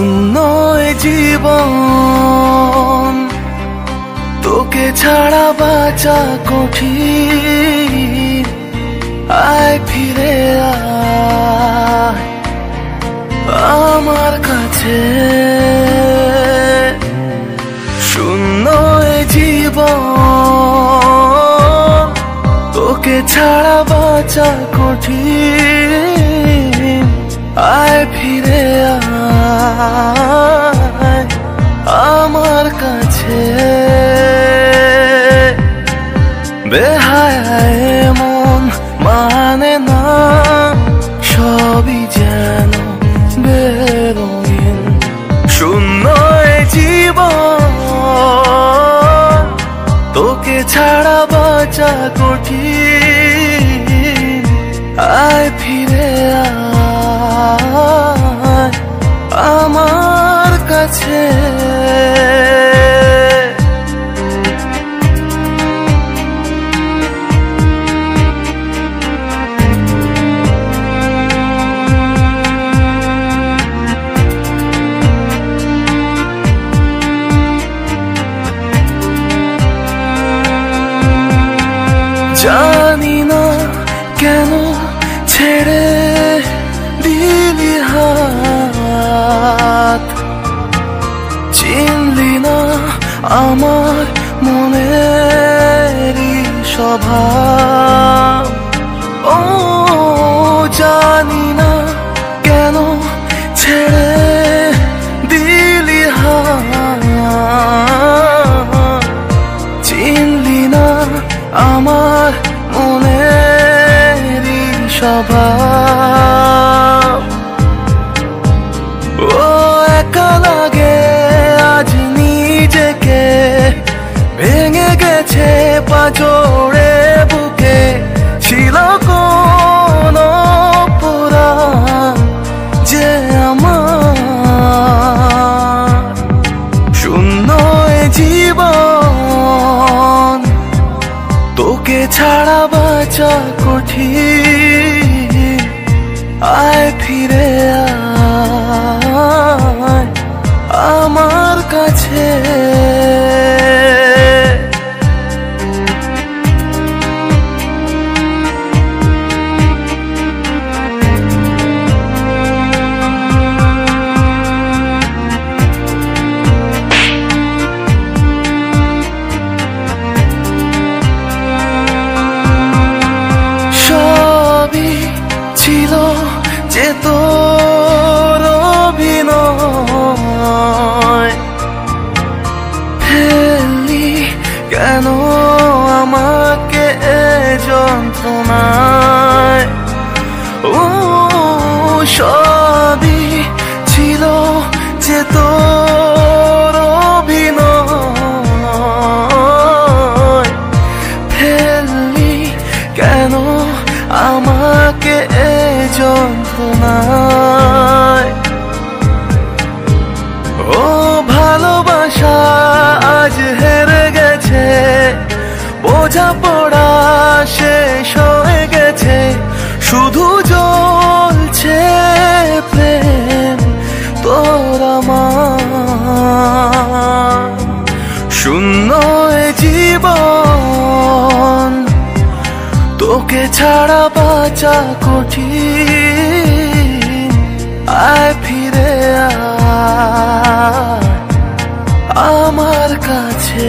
শূন্য জীবন। তোকে ছাড়া বাঁচা কঠিন। আয় ফিরে আমার কাছে। শূন্য জীবন। তোকে ছাড়া বাঁচা কঠিন। বেহায় মন মানে না সবই যেন বেরোইন শূন্য জীবন তোকে ছাড়া বাঁচা কঠিন। জানি না কেন ছেড়ে দিলি হাত। চিনলি না আমার মনেরই স্বভাব। গেছে পাজোড়ে বুকে, ছিল কোন পুরাণ যে আমার। জীবন, তোকে ছাড়া বাঁচা কঠিন। আয় ফিরে আমার কাছে। যন্ত্রণায় ও সবই ছিল যে তোর অভিনয়। কেন আমাকে এ যন্ত্রণায়? বোঝা পড়া শেষ হয়ে গেছে, শুধু জ্বলছে প্রেম তোর শূন্য জীবন, তোকে ছাড়া বাঁচা কঠি আয় ফিরে আমার কাছে।